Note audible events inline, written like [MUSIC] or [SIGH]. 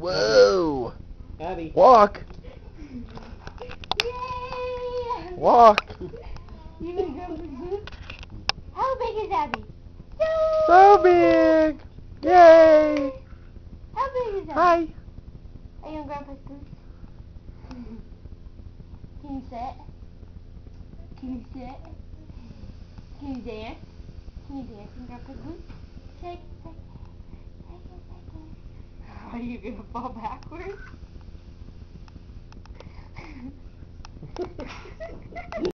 Whoa! Abby. Walk! Yay! Walk! You gonna go for? How big is Abby? So big! Yay! How big is Abby? Hi! Are you on Grandpa's boots? Can you sit? Can you sit? Can you dance? Can you dance in Grandpa's boots? Are you gonna fall backwards? [LAUGHS]